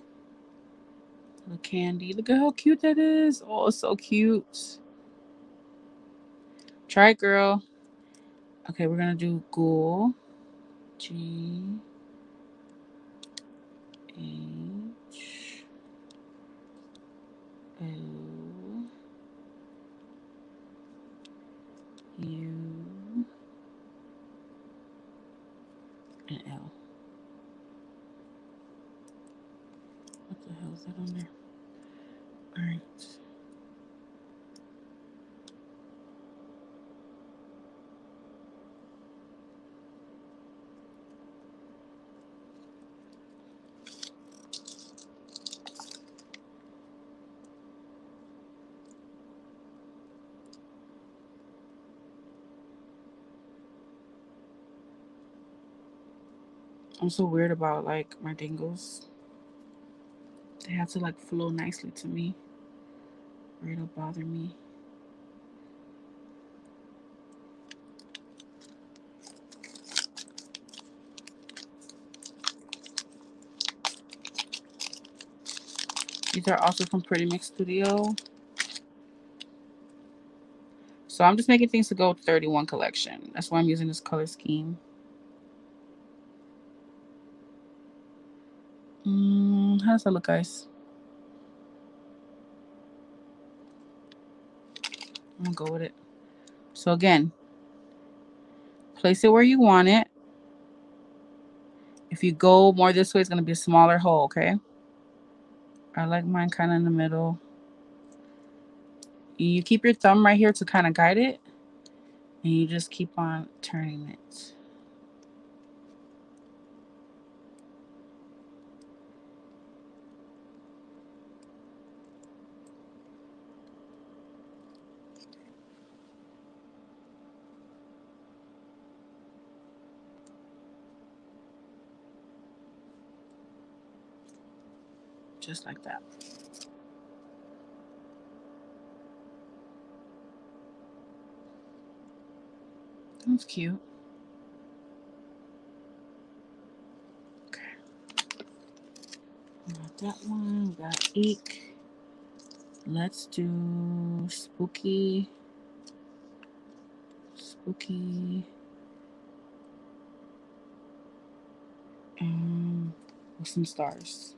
Speaker 1: The candy. Look at how cute that is. Oh, so cute. Try it, girl. Okay, we're going to do ghoul. G. A. O U and L. What the hell is that on there? All right. I'm so weird about like my dingles. They have to like flow nicely to me or it'll bother me. These are also from Pretty Mix Studio. So I'm just making things to go 31 collection. That's why I'm using this color scheme. Mm, how does that look, guys? I'm gonna go with it. So again, place it where you want it. If you go more this way, it's gonna be a smaller hole, okay? I like mine kind of in the middle. You keep your thumb right here to kind of guide it. And you just keep on turning it. Just like that. That's cute. Okay. Got that one. We got Eek. Let's do spooky. Spooky. Um, with some stars.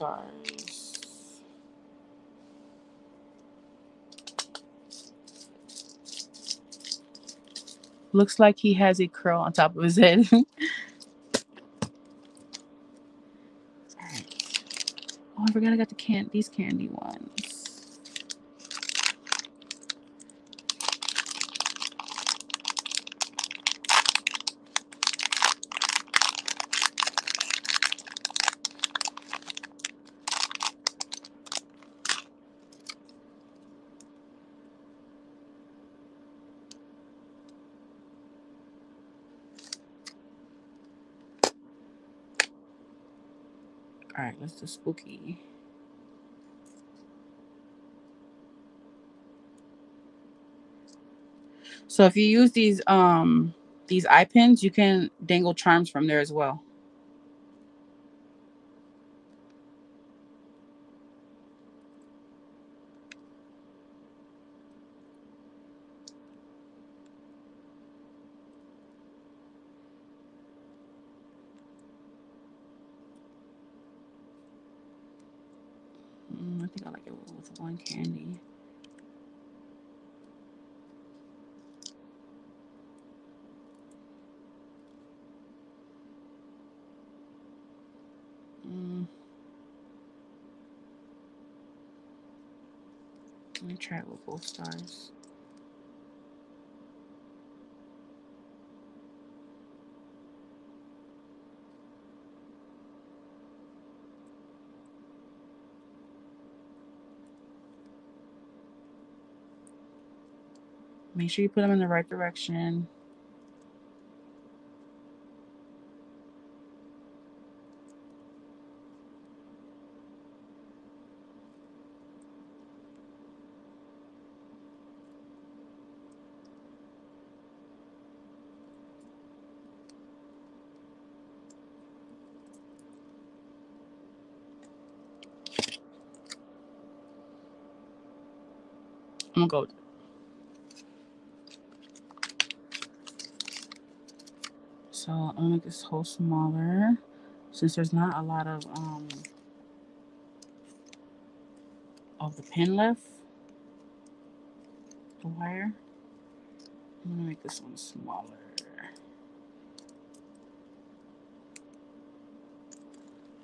Speaker 1: Stars. Looks like he has a curl on top of his head. <laughs> Oh, I forgot I got the can these candy ones. Right, let's spooky. So if you use these um these eye pins, you can dangle charms from there as well. Mm, I think I like it with one candy. Mm. Let both stars. Make sure you put them in the right direction. I'm gonna go. So I'm gonna make this hole smaller since there's not a lot of um of the pin left. The wire. I'm gonna make this one smaller.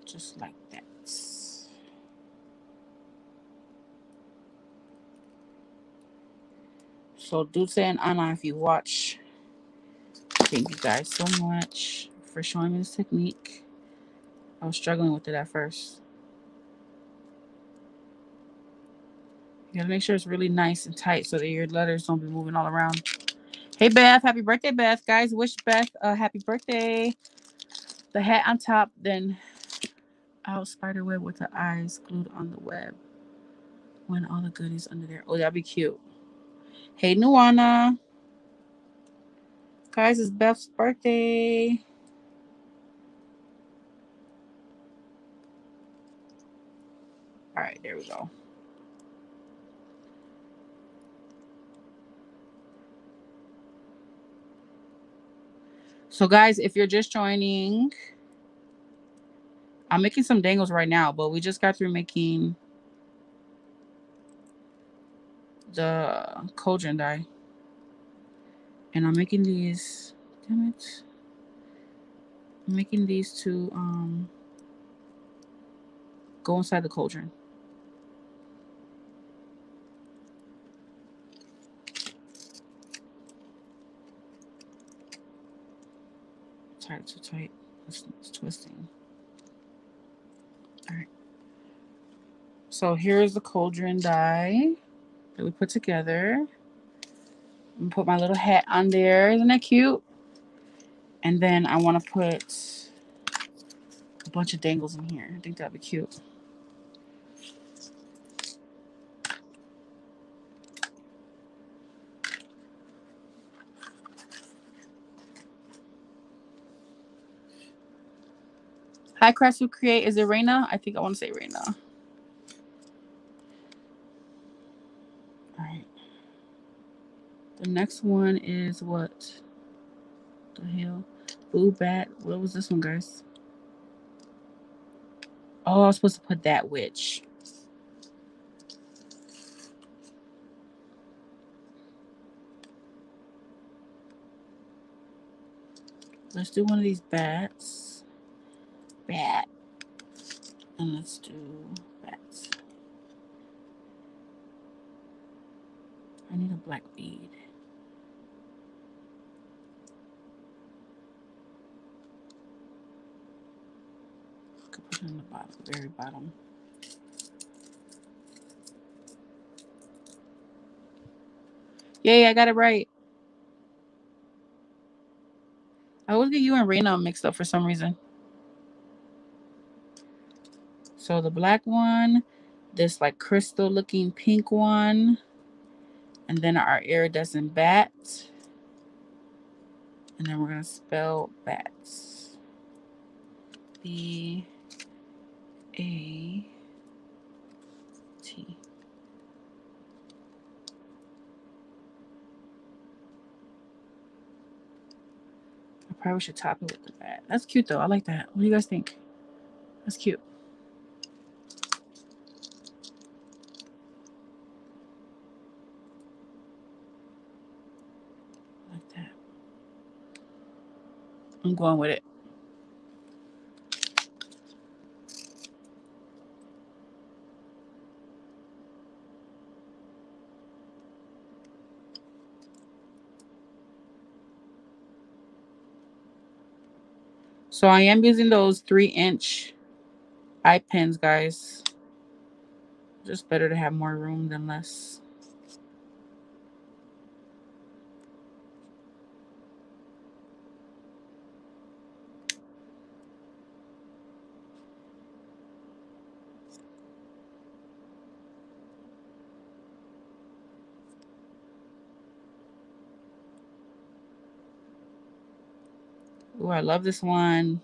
Speaker 1: Just like that. So Dulce and Anna, if you watch, thank you guys so much for showing me this technique. I was struggling with it at first. You gotta make sure it's really nice and tight so that your letters don't be moving all around. Hey Beth, happy birthday, Beth. Guys, wish Beth a happy birthday. The hat on top, then out spider web with the eyes glued on the web. When all the goodies under there. Oh, that'd be cute. Hey, Nuana. Guys, it's Beth's birthday. All right, there we go. So, guys, if you're just joining, I'm making some dangles right now, but we just got through making the cauldron die. And I'm making these, damn it. I'm making these to um, go inside the cauldron. Tight, too tight. It's, it's twisting. All right. So here's the cauldron die that we put together. And put my little hat on there. Isn't that cute? And then I want to put a bunch of dangles in here. I think that'd be cute. Hi, Crafts who create. Is it Raina? I think I want to say Raina. The next one is what? The hell? Boo Bat. What was this one, guys? Oh, I was supposed to put that witch. Let's do one of these bats. Bat. And let's do bats. I need a black bead. Could put it on the bottom, very bottom. Yay, I got it right. I always get you and Raina mixed up for some reason. So the black one, this like crystal looking pink one, and then our iridescent bat. And then we're going to spell bats. B A T. I probably should top it with the bat. That's cute though. I like that. What do you guys think? That's cute. Like that. I'm going with it. So I am using those three inch eye pins, guys. Just better to have more room than less. Oh, I love this one.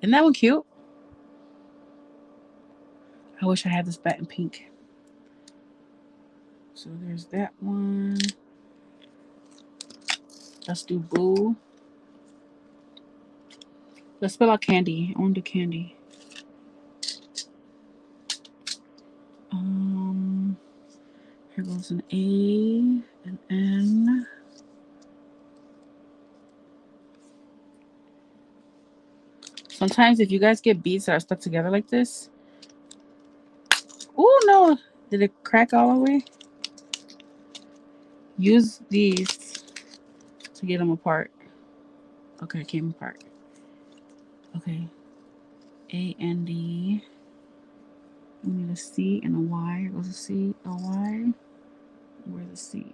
Speaker 1: Isn't that one cute? I wish I had this bat in pink. So there's that one. Let's do Boo. Let's spell out candy. I want to do candy. Um, here goes an A, an N. Sometimes if you guys get beads that are stuck together like this. Oh no, did it crack all the way? Use these to get them apart. Okay, it came apart. Okay. A and D. We need a C and a Y. Here goes a C, a Y. Where's the C?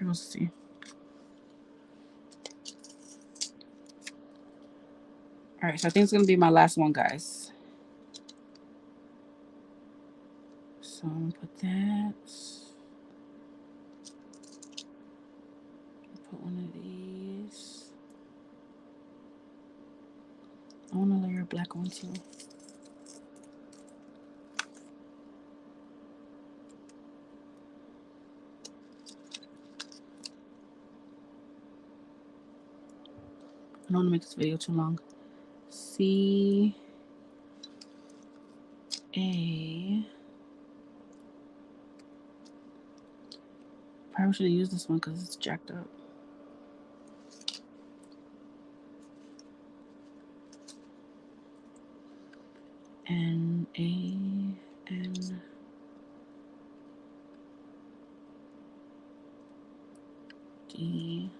Speaker 1: The C. All right, so I think it's gonna be my last one, guys. So I'm gonna put that. Put one of these. I want to layer a black one too. I don't want to make this video too long. C A. Probably should have used this one because it's jacked up. N A N D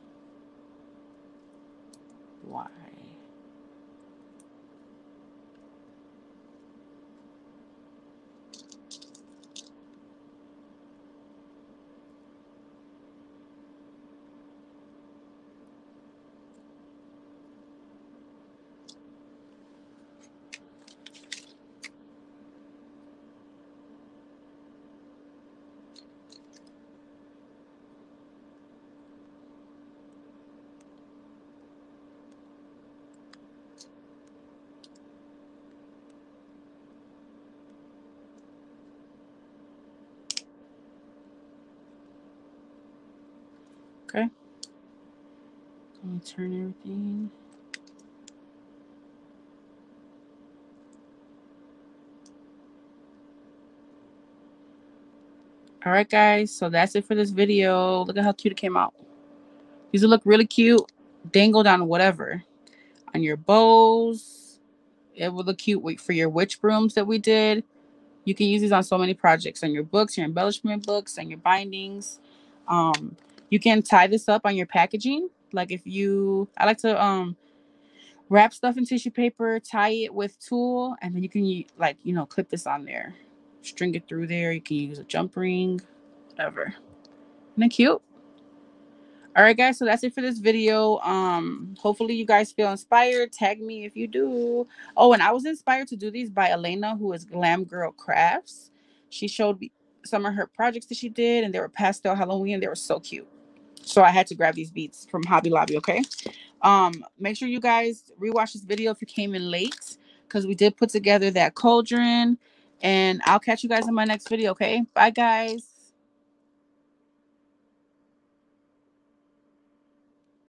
Speaker 1: Y. Okay. Let me turn everything. All right, guys. So that's it for this video. Look at how cute it came out. These will look really cute. Dangled on whatever. On your bows. It will look cute for your witch brooms that we did. You can use these on so many projects. On your books, your embellishment books, and your bindings. Um, you can tie this up on your packaging. Like if you, I like to um wrap stuff in tissue paper, tie it with tulle, and then you can like, you know, clip this on there string it through there. You can use a jump ring, whatever. Isn't that cute? All right, guys. So that's it for this video. Um, hopefully you guys feel inspired. Tag me if you do. Oh, and I was inspired to do these by Elena, who is Glam Girl Crafts. She showed me some of her projects that she did, and they were pastel Halloween. They were so cute. So I had to grab these beads from Hobby Lobby. Okay. Um, make sure you guys rewatch this video if you came in late because we did put together that cauldron and I'll catch you guys in my next video. Okay. Bye, guys.